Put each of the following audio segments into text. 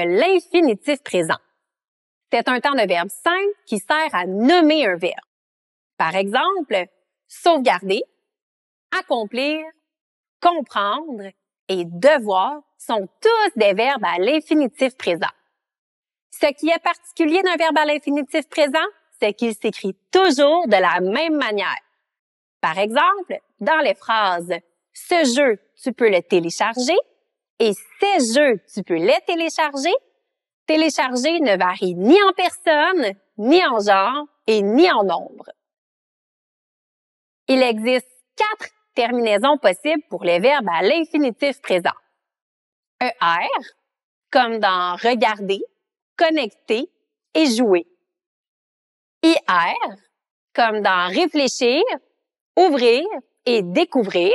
l'infinitif présent. C'est un temps de verbe simple qui sert à nommer un verbe. Par exemple, sauvegarder, accomplir, comprendre et devoir sont tous des verbes à l'infinitif présent. Ce qui est particulier d'un verbe à l'infinitif présent, c'est qu'il s'écrit toujours de la même manière. Par exemple, dans les phrases ce jeu, tu peux le télécharger et ces jeux, tu peux les télécharger. Télécharger ne varie ni en personne, ni en genre et ni en nombre. Il existe quatre terminaisons possibles pour les verbes à l'infinitif présent. ER, comme dans regarder, connecter et jouer. IR, comme dans réfléchir, ouvrir et découvrir.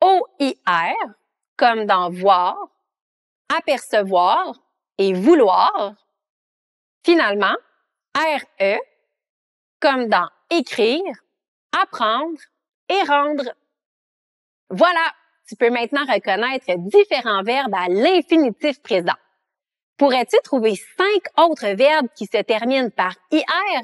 OIR, comme dans voir, apercevoir et vouloir. Finalement, RE, comme dans écrire, apprendre et rendre. Voilà, tu peux maintenant reconnaître différents verbes à l'infinitif présent. Pourrais-tu trouver cinq autres verbes qui se terminent par IR?